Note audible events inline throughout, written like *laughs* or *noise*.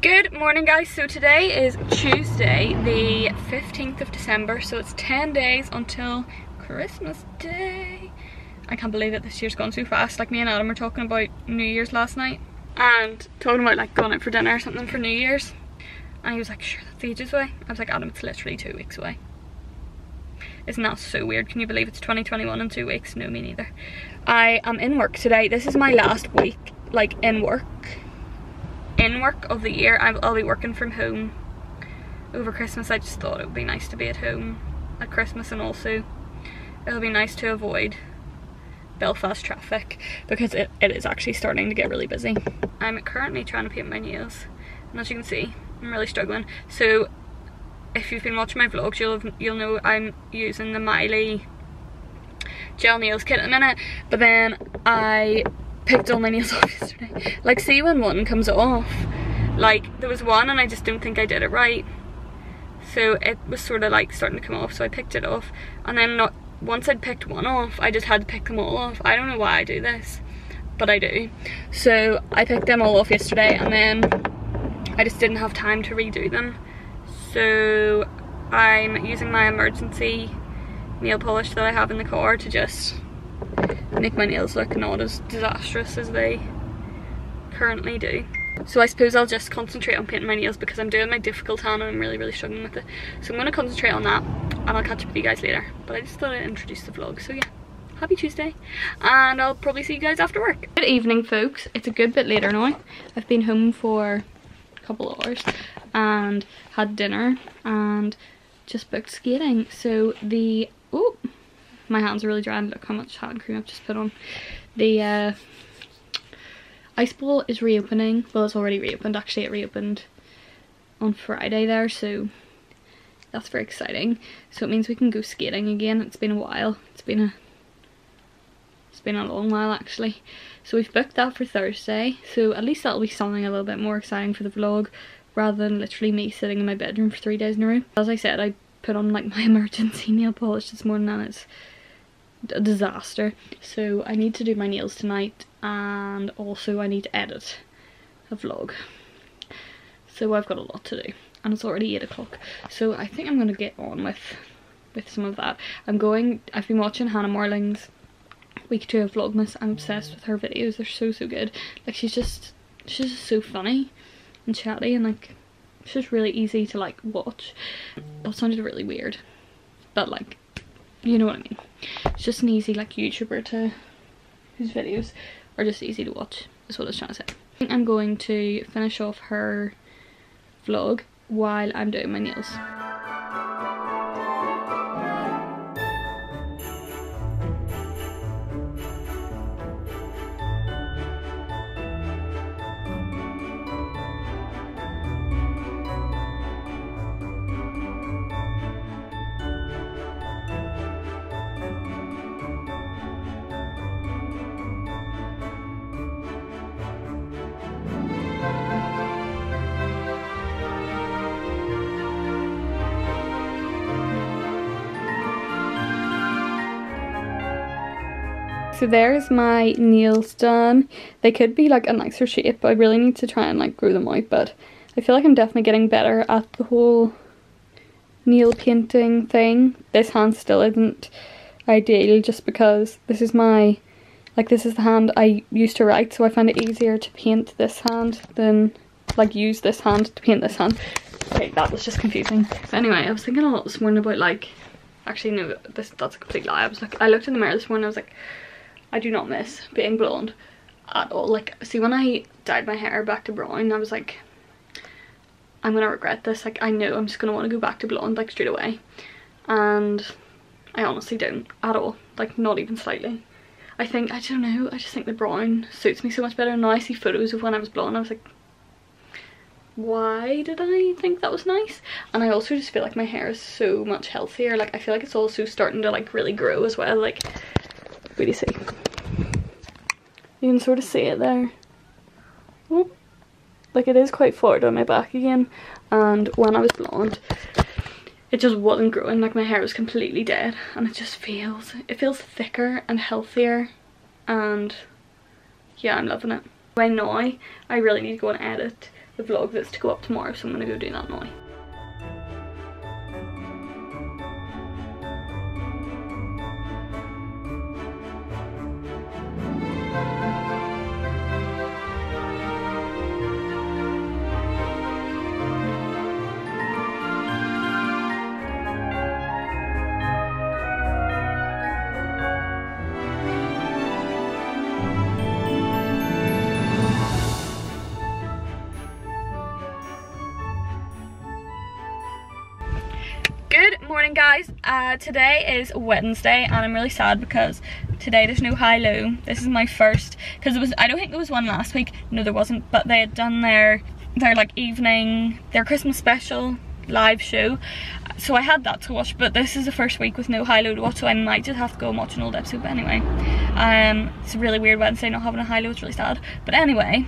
Good morning guys, so today is Tuesday the 15th of December so it's 10 days until Christmas Day. I can't believe it, this year's gone so fast. Like me and Adam were talking about New Year's last night and talking about like going out for dinner or something for New Year's and he was like sure that's ages away. I was like Adam it's literally two weeks away. Isn't that so weird? Can you believe it's 2021 in two weeks? No me neither. I am in work today. This is my last week like in work in work of the year. I'll, be working from home over Christmas. I just thought it would be nice to be at home at Christmas and also it'll be nice to avoid Belfast traffic because it, it is actually starting to get really busy. I'm currently trying to paint my nails and as you can see I'm really struggling. So if you've been watching my vlogs you'll have, you'll know I'm using the Mylee gel nails kit at the minute but then I picked all my nails *laughs* off yesterday. Like see when one comes off, like there was one and I just don't think I did it right. So it was sort of like starting to come off so I picked it off and then not once I'd picked one off I just had to pick them all off. I don't know why I do this but I do. So I picked them all off yesterday and then I just didn't have time to redo them. So I'm using my emergency nail polish that I have in the car to just make my nails look not as disastrous as they currently do. So I suppose I'll just concentrate on painting my nails because I'm doing my difficult hand and I'm really really struggling with it. So I'm going to concentrate on that and I'll catch up with you guys later. But I just thought I'd introduce the vlog so yeah. Happy Tuesday and I'll probably see you guys after work. Good evening folks, it's a good bit later now. I've been home for a couple of hours and had dinner and just booked skating. So the, oh my hands are really dry and look how much hand cream I've just put on. The uh, ice bowl is reopening. Well, it's already reopened. Actually, it reopened on Friday there, so that's very exciting. So it means we can go skating again. It's been a while. It's been a it's been a long while actually. So we've booked that for Thursday. So at least that'll be something a little bit more exciting for the vlog rather than literally me sitting in my bedroom for three days in a row. As I said, I put on like *laughs* my emergency nail polish this morning and it's a disaster. So I need to do my nails tonight and also I need to edit a vlog. So I've got a lot to do and it's already 8 o'clock. So I think I'm going to get on with with some of that. I'm going, I've been watching Hannah Marling's week 2 of Vlogmas. I'm obsessed with her videos. They're so so good. Like she's just, she's just so funny and chatty and like she's just really easy to like watch. That sounded really weird but like you know what I mean. It's just an easy like YouTuber to whose videos are just easy to watch is what I was trying to say. I'm going to finish off her vlog while I'm doing my nails. So there's my nails done. They could be like a nicer shape, but I really need to try and like grow them out. But I feel like I'm definitely getting better at the whole nail painting thing. This hand still isn't ideal just because this is my, like this is the hand I used to write. So I find it easier to paint this hand than like use this hand to paint this hand. Okay, that was just confusing. Anyway, I was thinking a lot this morning about like, actually no, this that's a complete lie. I was like, I looked in the mirror this morning I was like, I do not miss being blonde at all. Like, see when I dyed my hair back to brown, I was like, I'm gonna regret this. Like, I know I'm just gonna want to go back to blonde, like, straight away. And I honestly don't at all. Like, not even slightly. I think, I don't know, I just think the brown suits me so much better. Now I see photos of when I was blonde, I was like, why did I think that was nice? And I also just feel like my hair is so much healthier. Like, I feel like it's also starting to, like, really grow as well. Like, really see. You can sort of see it there. Like it is quite flat on my back again. And when I was blonde, it just wasn't growing. Like my hair was completely dead. And it just feels, it feels thicker and healthier. And yeah, I'm loving it. Right now, I really need to go and edit the vlog that's to go up tomorrow so I'm gonna go do that now. Uh, today is Wednesday and I'm really sad because today there's no high-low. This is my first, because it was, I don't think there was one last week, no there wasn't, but they had done their, their like evening, their Christmas special live show. So I had that to watch, but this is the first week with no high-low to watch, so I might just have to go and watch an old episode, but anyway. Um, it's a really weird Wednesday not having a high-low, it's really sad. But anyway,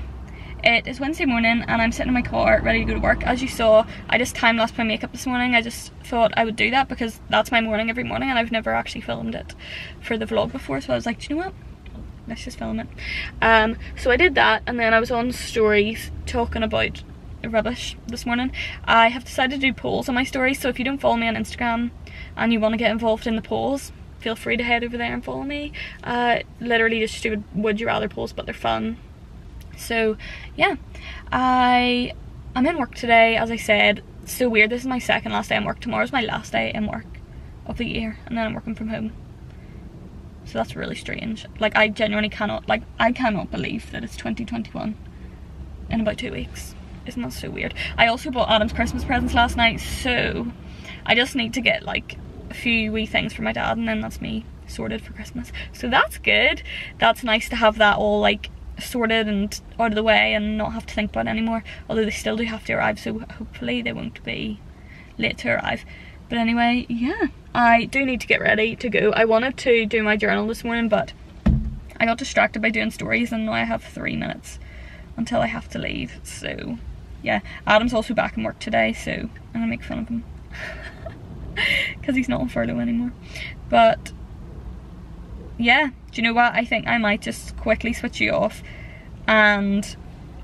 it is Wednesday morning and I'm sitting in my car ready to go to work. As you saw, I just time lapsed my makeup this morning. I just thought I would do that because that's my morning every morning and I've never actually filmed it for the vlog before. So I was like, do you know what? Let's just film it. Um, so I did that and then I was on stories talking about rubbish this morning. I have decided to do polls on my stories. So if you don't follow me on Instagram and you want to get involved in the polls, feel free to head over there and follow me. Uh, literally just stupid would you rather polls, but they're fun so yeah, I I'm in work today, as I said. It's so weird. This is my second last day in work. Tomorrow's my last day in work of the year, and then I'm working from home. So that's really strange. Like I genuinely cannot like I cannot believe that it's 2021 in about two weeks. Isn't that so weird? I also bought Adam's Christmas presents last night, so I just need to get like a few wee things for my dad and then that's me sorted for Christmas. So that's good. That's nice to have that all like sorted and out of the way and not have to think about it anymore. Although they still do have to arrive, so hopefully they won't be late to arrive. But anyway, yeah, I do need to get ready to go. I wanted to do my journal this morning, but I got distracted by doing stories and now I have three minutes until I have to leave. So yeah, Adam's also back in work today, so I'm gonna make fun of him. *laughs* Because he's not on furlough anymore. But yeah, do you know what? I think I might just quickly switch you off and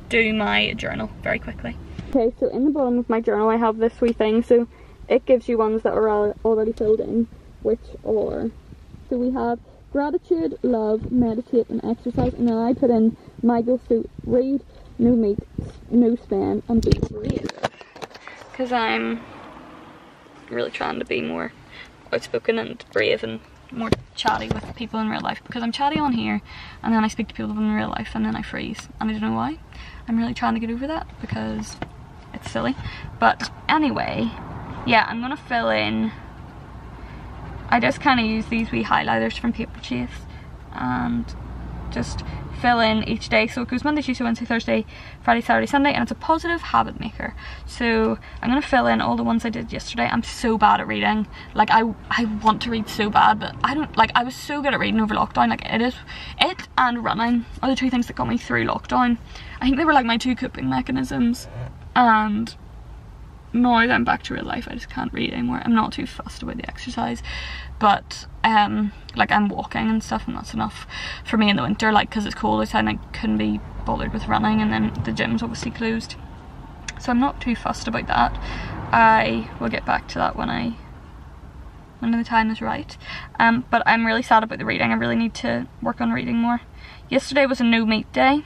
do my journal very quickly. Okay, so in the bottom of my journal I have this wee thing, so it gives you ones that are already filled in, which are, so we have gratitude, love, meditate and exercise, and then I put in my goals to read, no meat, no spam, and be. Because I'm really trying to be more outspoken and brave and more chatty with people in real life because I'm chatty on here and then I speak to people in real life and then I freeze and I don't know why. I'm really trying to get over that because it's silly. But anyway, yeah, I'm gonna fill in. I just kind of use these wee highlighters from Paperchase and just fill in each day. So it goes Monday, Tuesday, Wednesday, Thursday, Friday, Saturday, Sunday, and it's a positive habit maker. So I'm gonna fill in all the ones I did yesterday. I'm so bad at reading. Like I I want to read so bad, but I don't like I was so good at reading over lockdown. Like it is it and running are the two things that got me through lockdown. I think they were like my two coping mechanisms. And that I'm back to real life, I just can't read anymore. I'm not too fussed about the exercise, but um, like I'm walking and stuff, and that's enough for me in the winter. Like because it's cold outside, and I couldn't be bothered with running, and then the gym's obviously closed, so I'm not too fussed about that. I will get back to that when I when the time is right. Um, but I'm really sad about the reading. I really need to work on reading more. Yesterday was a no meat day,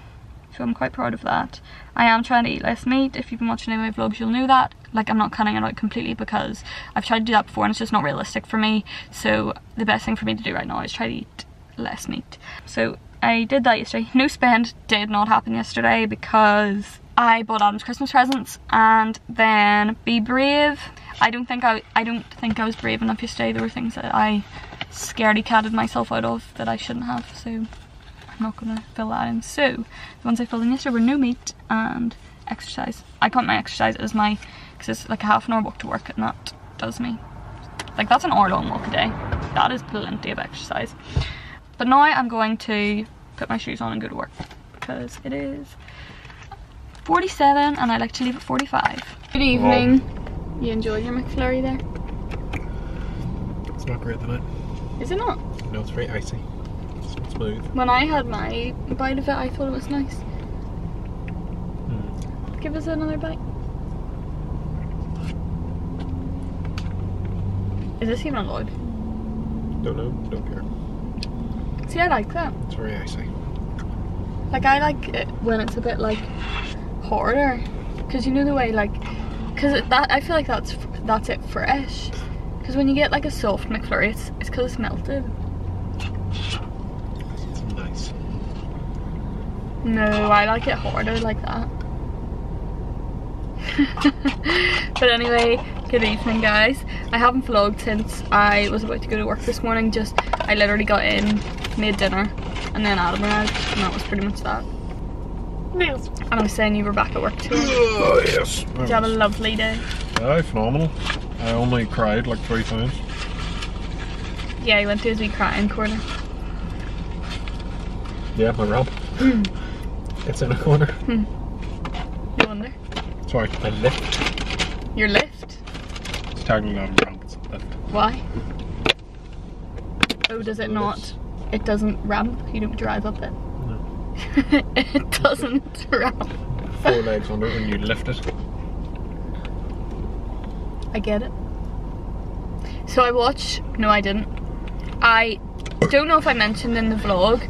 so I'm quite proud of that. I am trying to eat less meat. If you've been watching any of my vlogs, you'll know that. Like, I'm not cutting it out completely because I've tried to do that before and it's just not realistic for me. So the best thing for me to do right now is try to eat less meat. So I did that yesterday. No spend did not happen yesterday because I bought Adam's Christmas presents and then be brave. I don't think I I don't think I was brave enough yesterday. There were things that I scaredy catted myself out of that I shouldn't have. So I'm not gonna fill that in. So the ones I filled in yesterday were no meat and exercise. I count my exercise as my, because it's like a half an hour walk to work and that does me. Like that's an hour long walk a day. That is plenty of exercise. But now I'm going to put my shoes on and go to work because it is 47 and I like to leave at 45. Good evening. You enjoying your McFlurry there? It's not great tonight. Is it not? No, it's very icy. It's smooth. When I had my bite of it, I thought it was nice. Hmm. give us another bite. Is this even allowed? Don't know, don't care. See, I like that. It's very icy. Like, I like it when it's a bit like harder. Because you know the way, like, because that I feel like that's that's it fresh. Because when you get like a soft McFlurry, it's it's because it's melted. It's nice. No, I like it harder like that. *laughs* but anyway, good evening guys. I haven't vlogged since I was about to go to work this morning. Just, I literally got in, made dinner, and then Adam arrived, and that was pretty much that. Yes. And I was saying you were back at work too. Did Oh, yes. you have a lovely day? Aye, phenomenal. I only cried like three times. Yeah, he went to his wee crying corner. Yeah, my ramp. Hmm. it's in a corner. Hmm. No wonder. Sorry, my lift. Your lift? It's technically not a ramp, it's a lift. Why? Oh, does it not? It doesn't ramp? You don't drive up it? No. *laughs* it doesn't ramp. Four legs under it and you lift it. I get it. So I watched. No, I didn't. I don't know if I mentioned in the vlog.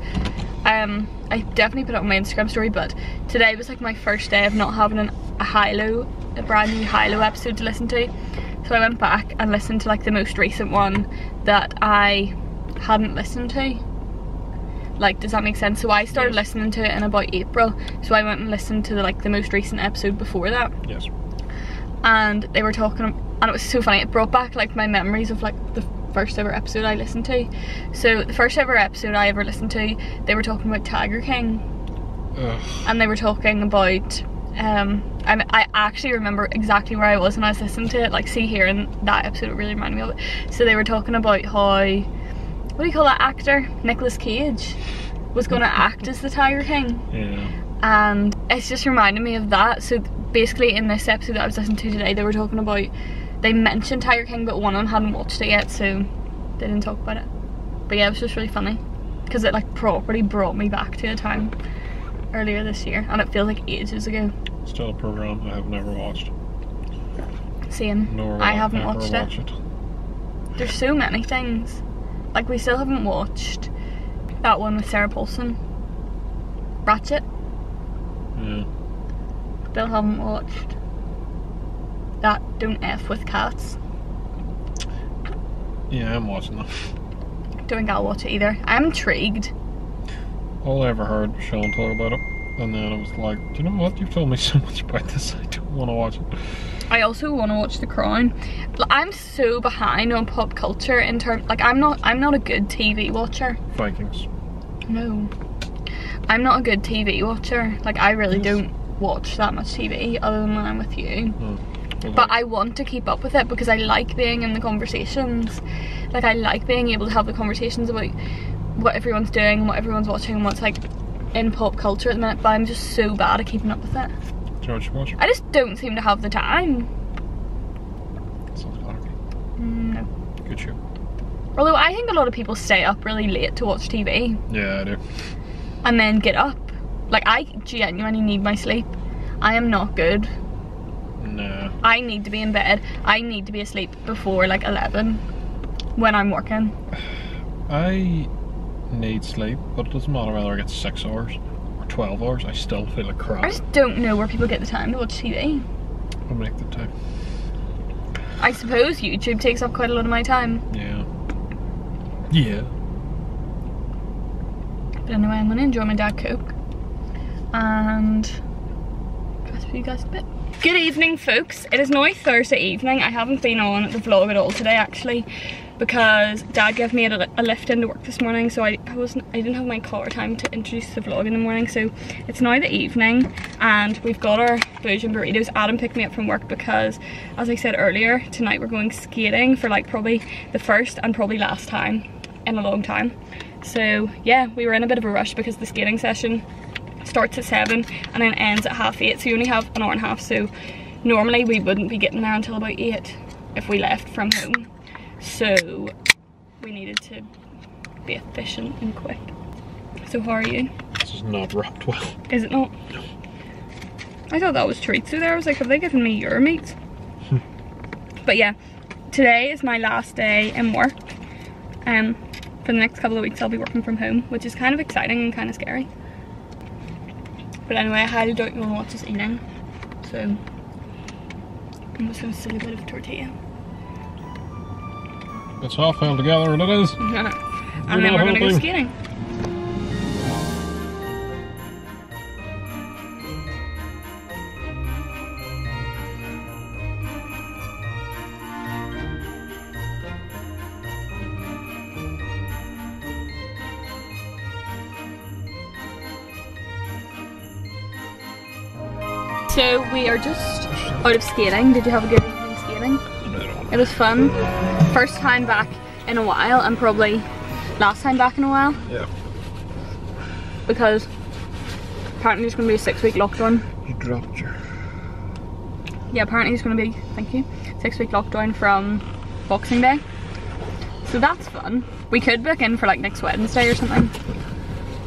Um, I definitely put it on my Instagram story, but today was like my first day of not having an, a High Low, a brand new High Low episode to listen to. So I went back and listened to like the most recent one that I hadn't listened to. Like, does that make sense? So I started Yes. listening to it in about April. So I went and listened to the, like the most recent episode before that Yes. and they were talking and it was so funny it brought back like my memories of like the first ever episode I listened to so the first ever episode I ever listened to they were talking about Tiger King Ugh. and they were talking about um I, I actually remember exactly where I was when I was listening to it like see here in that episode it really reminded me of it so they were talking about how what do you call that actor Nicolas Cage was going to act as the Tiger King Yeah. and it's just reminded me of that. So basically, in this episode that I was listening to today, they were talking about they mentioned Tiger King, but one of them hadn't watched it yet, so they didn't talk about it. But yeah, it was just really funny because it like properly brought me back to a time earlier this year, and it feels like ages ago. Still a program I have never watched. Same. Nor I haven't watched watch it. There's so many things. Like we still haven't watched that one with Sarah Paulson. Ratched. Yeah. Still haven't watched that Don't F with Cats. Yeah, I'm watching that. Don't think I'll watch it either. I'm intrigued. All I ever heard Sean talk about it. And then I was like, do you know what? You've told me *laughs* so much about this. I don't want to watch it. I also want to watch The Crown. I'm so behind on pop culture in terms like I'm not I'm not a good TV watcher. Vikings. No. I'm not a good TV watcher. Like I really Yes. don't watch that much TV other than when I'm with you. Oh. Well, But I want to keep up with it because I like being in the conversations. Like I like being able to have the conversations about what everyone's doing, and what everyone's watching, and what's like in pop culture at the minute. But I'm just so bad at keeping up with it. do you know what you watch? I just don't seem to have the time. Sounds. Mm, No. Good show. Although I think a lot of people stay up really late to watch TV Yeah, I do. and then get up. Like I genuinely need my sleep. I am not good. No. I need to be in bed. I need to be asleep before like 11 when I'm working. I need sleep, but it doesn't matter whether I get six hours or 12 hours, I still feel like crap. I just don't know where people get the time to watch TV. I'll make the time. I suppose YouTube takes up quite a lot of my time. Yeah. Yeah. But anyway, I'm gonna enjoy my Dad Coke. And for you guys in a bit. Good evening folks. It is now Thursday evening. I haven't been on the vlog at all today actually because dad gave me a, a lift into work this morning so I, I wasn't I didn't have my car time to introduce the vlog in the morning so it's now the evening and we've got our booze and burritos. Adam picked me up from work because as I said earlier tonight we're going skating for like probably the first and probably last time in a long time. So yeah, we were in a bit of a rush because the skating session starts at 7 and then ends at half 8 so you only have an hour and a half so normally we wouldn't be getting there until about 8 if we left from home. So we needed to be efficient and quick. So how are you? This is not wrapped well. Is it not? I thought that was treats there. I was like, have they given me your meat? but yeah, today is my last day in work. Um, for the next couple of weeks I'll be working from home, which is kind of exciting and kind of scary. But anyway, I highly doubt you will watch us eating. So, I'm just gonna steal a bit of tortilla. It's all fell together and it is. and then we're gonna go helping. skating. So we are just out of skating. Did you have a good evening skating? It was fun. First time back in a while and probably last time back in a while Yeah. because apparently there's going to be a six week lockdown. You dropped your. Yeah, apparently it's going to be, thank you, six week lockdown from Boxing Day. So that's fun. We could book in for like next Wednesday or something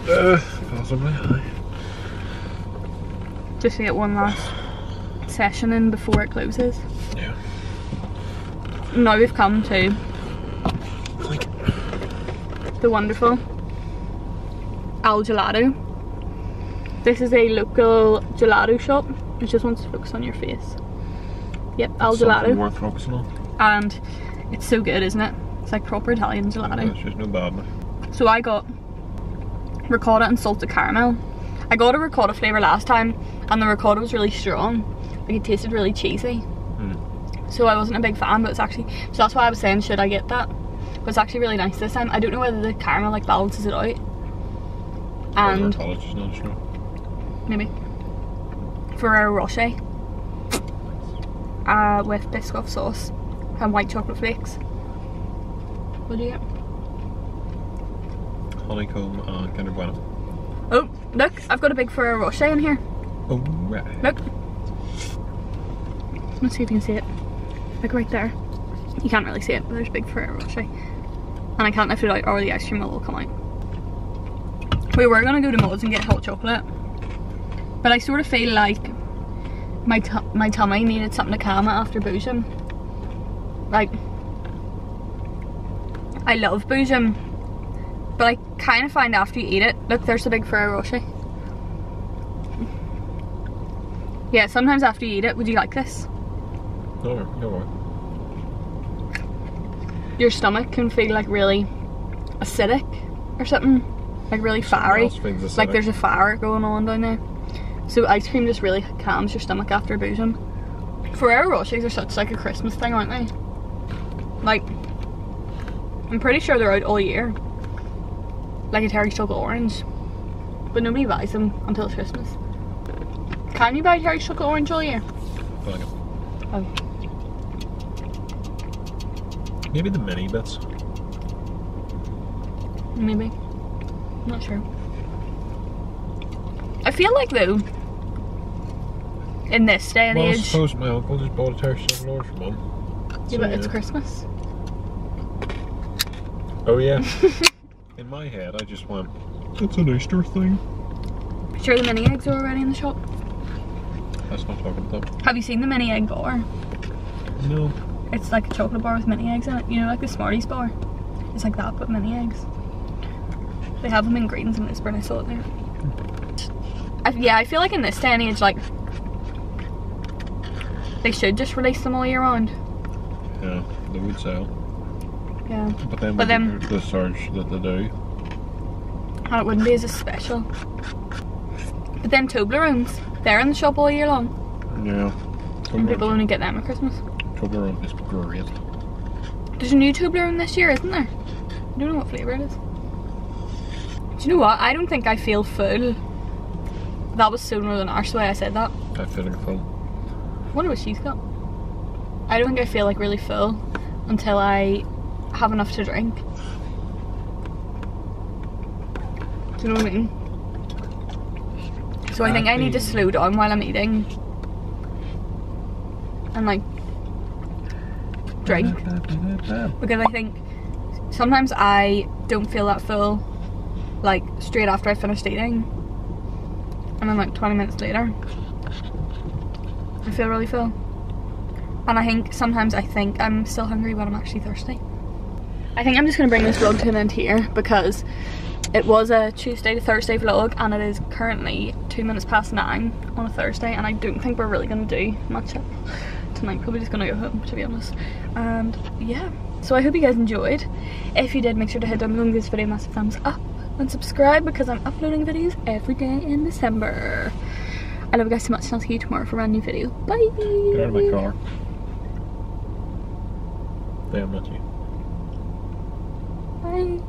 Uh, possibly. aye. just to get one last session in before it closes. Yeah. Now we've come to the wonderful Al Gelato. This is a local gelato shop. It just wants to focus on your face. Yep, Al Gelato. worth focusing on. And it's so good, isn't it? It's like proper Italian gelato. It's just no bad. So I got ricotta and salted caramel. I got a ricotta flavour last time and the ricotta was really strong. Like it tasted really cheesy. So I wasn't a big fan, but it's actually so that's why I was saying should I get that? But it's actually really nice this time. I don't know whether the caramel like balances it out. And Apologies, not sure. maybe Ferrero Rocher uh, with Biscoff sauce and white chocolate flakes. What do you get? Honeycomb and Kinder Bueno. Oh, look! I've got a big Ferrero Rocher in here. Oh, right. Look. Let's see if you can see it. Look right there. You can't really see it, but there's big Ferrero Rocher. And I can't lift it out or the ice cream will come out. We were gonna go to Maud's and get hot chocolate. But I sort of feel like my my tummy needed something to calm it after boojum. Like, I love boojum, but I kind of find after you eat it, look, there's a big Ferrero Rocher. Yeah, sometimes after you eat it, would you like this? No, way. Your stomach can feel like really acidic or something, like really fiery. Like there's a fire going on down there. So ice cream just really calms your stomach after a boojum. Ferrero Rochers are such like a Christmas thing, aren't they? Like, I'm pretty sure they're out all year. Like a Terry Chocolate Orange. But nobody buys them until it's Christmas. Can you buy Terry Chocolate Orange all year? Like. Oh. Maybe the mini bits. Maybe. Not sure. I feel like though, in this day and Well, I age, suppose my uncle just bought a Terry Chocolate Orange for mum. yeah, So, but it's. Christmas. Oh yeah. *laughs* In my head, I just went, it's an Easter thing. Sure, the mini eggs are already in the shop. Let's not talk about. Have you seen the mini egg bar? No. It's like a chocolate bar with mini eggs in it. You know, like the Smarties bar. It's like that, but mini eggs. They have them in greens in Lisburn. I saw it there. I, yeah, I feel like in this day and age, like they should just release them all year round. Yeah, they would sell. Yeah, But then, But then- the, surge that they do. and it wouldn't be as a special. But then Toblerones, they're in the shop all year long, Yeah. and people only get them at Christmas. Toblerone is great. There's a new Toblerone this year, isn't there? I don't know what flavour it is. Do you know what? I don't think I feel full. That was so Northern Irish the way I said that. I feel like full. I wonder what she's got. I don't think I feel like really full until I have enough to drink. Do you know what I mean? So I think I need to slow down while I'm eating. And like drink. Because I think sometimes I don't feel that full like straight after I finished eating. And then like 20 minutes later. I feel really full. And I think sometimes I think I'm still hungry but I'm actually thirsty. I think I'm just gonna bring this vlog to an end here because it was a Tuesday to Thursday vlog and it is currently two minutes past nine on a Thursday and I don't think we're really gonna do much tonight. Probably just gonna go home to be honest. And yeah, so I hope you guys enjoyed. If you did, make sure to hit down below this video massive thumbs up and subscribe because I'm uploading videos every day in December. I love you guys so much and I'll see you tomorrow for a brand new video. Bye! Get out of my car. Damn, not you. Bye!